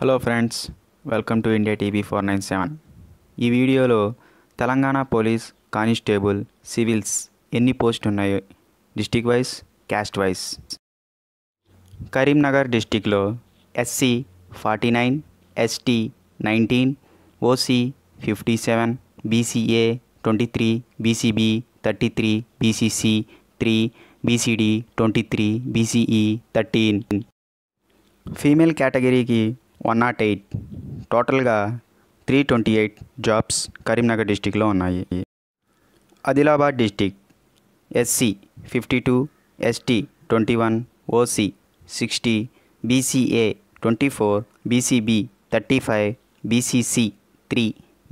Hello friends welcome to India TV four nine seven ఈ వీడియోలో Telangana police constable civils ఎన్ని post ఉన్నాయో district wise caste wise Karimnagar డిస్టిక్లో SC forty nine ST nineteen OC fifty seven BCA twenty three BCB thirty three BCC three BCD twenty three BCE thirteen female కేటగిరీకి one not eight టోటల్గా three twenty eight jobs Karimnagar డిస్టిక్లో ఉన్నాయి Adilabad district SC fifty two ST twenty one OC sixty BCA twenty four BCB thirty five BCC three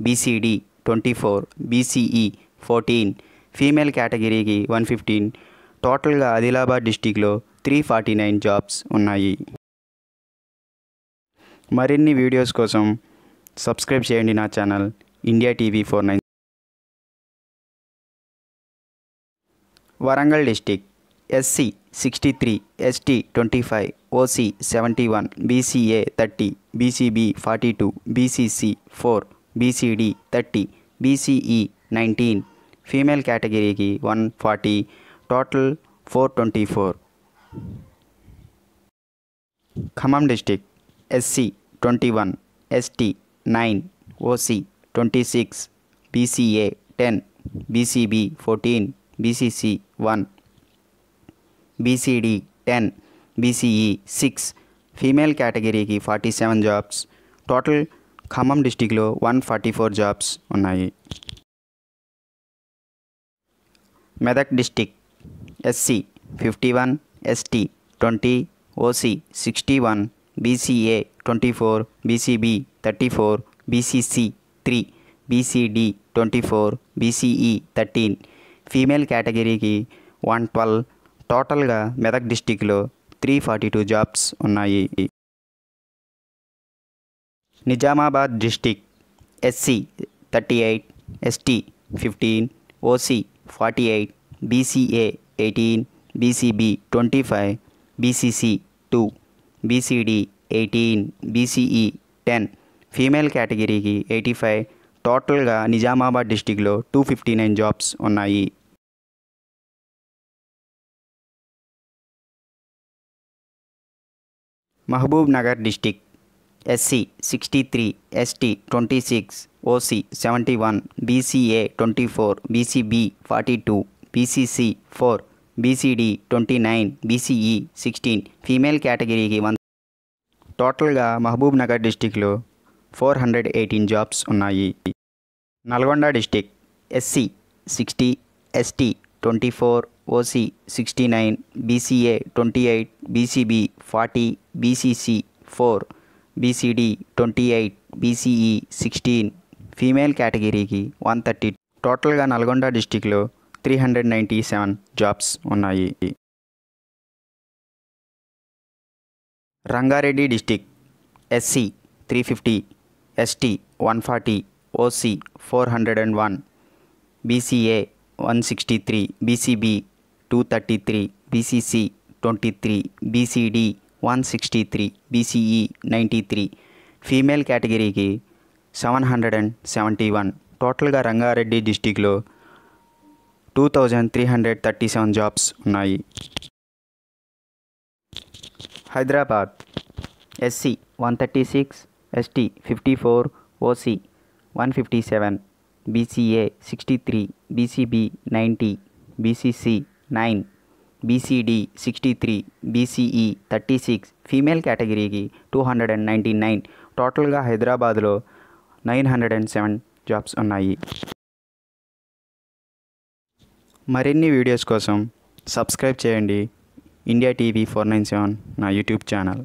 BCD twenty four BCE fourteen female కేటగిరీకి one fifteen టోటల్గా ఆదిలాబాద్ డిస్టిక్లో three forty nine jobs ఉన్నాయి మరిన్ని videos కోసం subscribe చేయండి నా channel India TV four nine Warangal district SC sixty three ST twenty five OC seventy one BCA thirty BCB forty two BCC four BCD thirty BCE nineteen female కేటగిరీకి one forty total four twenty four Khammam district S C twenty one S T nine O C twenty six B C A ten B C B fourteen B C C one B C D ten B C E six female category की forty seven jobs total Khammam district one forty four jobs उ Medak district SC fifty one S T twenty OC sixty one BCA 24, BCB 34, BCC 3, BCD 24, BCE 13. Female కేటగిరీకి one twelve టోటల్గా మెదక్ డిస్టిక్లో three forty two jobs ఉన్నాయి Nizamabad district SC thirty eight ST fifteen OC forty eight BCA eighteen BCB twenty five BCC two BCD eighteen BCE ten female కేటగిరీకి eighty five టోటల్గా నిజామాబాద్ డిస్టిక్లో two fifty nine jobs ఉన్నాయి Mahabubnagar district SC sixty three ST twenty six OC seventy one BCA twenty four BCB forty two BCC four BCD twenty nine BCE sixteen female కేటగిరీకి one టోటల్గా మహబూబ్ నగర్ డిస్టిక్లో four hundred eighteen jobs ఉన్నాయి Nalgonda district SC sixty ST twenty four OC sixty nine BCA twenty eight BCB forty BCC four BCD twenty eight BCE sixteen female కేటగిరీకి one thirty టోటల్గా నల్గొండ డిస్టిక్లో three hundred ninety seven jobs ఉన్నాయి Rangareddy district SC three fifty ST one forty OC four hundred and one BCA one sixty three BCB two thirty three BCC twenty three BCD one sixty three BCE ninety three female కేటగిరీకి seven hundred and seventy one టోటల్గా రంగారెడ్డి డిస్టిక్లో two thousand three hundred thirty seven jobs ఉన్నాయి Hyderabad SC one thirty six ST fifty four OC one fifty seven BCA sixty three BCB ninety BCC nine BCD sixty three BCE thirty six female కేటగిరీకి two hundred and ninety nine టోటల్గా హైదరాబాద్లో nine hundred and seven jobs ఉన్నాయి మరిన్ని videos కోసం subscribe చేయండి India TV 497 na YouTube channel.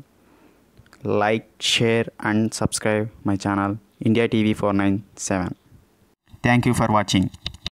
Like, share and subscribe my channel India TV 497. Thank you for watching.